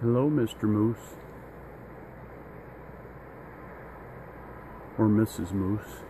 Hello, Mr. Moose. Or Mrs. Moose.